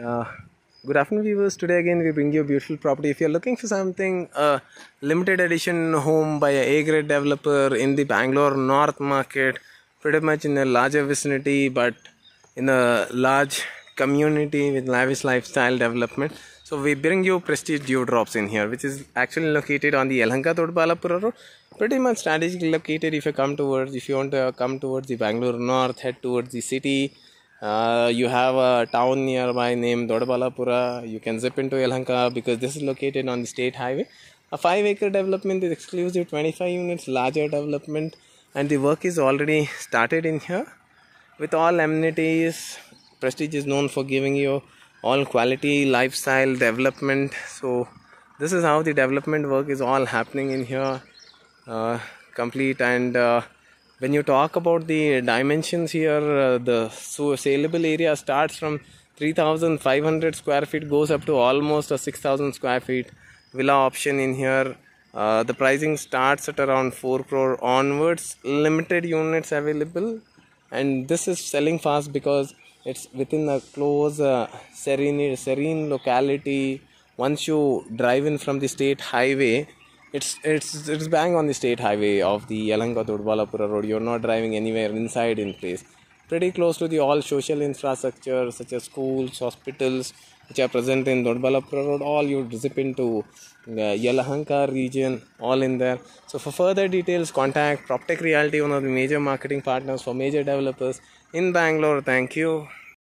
Uh, good afternoon, viewers. Today again we bring you a beautiful property. If you're looking for something, a limited edition home by a A-grade developer in the Bangalore North Market, pretty much in a larger vicinity, but in a large community with lavish lifestyle development. So we bring you Prestige Dewdrops in here, which is actually located on the Yelahanka Doddaballapura road. Pretty much strategically located if you come towards, if you want to come towards the Bangalore North, head towards the city. Uh, you have a town nearby named Doddaballapura. You can zip into Yelahanka because this is located on the state highway. A 5 acre development is exclusive 25 units, larger development, and the work is already started in here with all amenities. Prestige is known for giving you all quality lifestyle development. So, this is how the development work is all happening in here. Uh, complete and uh, when you talk about the dimensions here uh, the so saleable area starts from 3500 square feet goes up to almost a 6000 square feet. Villa option in here. Uh, the pricing starts at around 4 crore onwards. Limited units available. And this is selling fast because it's within a close uh, serene serene locality. Once you drive in from the state highway it's it's it's bang on the state highway of the Yelahanka Doddaballapura road. You're not driving anywhere inside in place. Pretty close to the all social infrastructure such as schools, hospitals, which are present in Doddaballapura road. All you zip into uh, the Yelahanka region, all in there. So for further details, contact PropTech Realty, one of the major marketing partners for major developers in Bangalore. Thank you.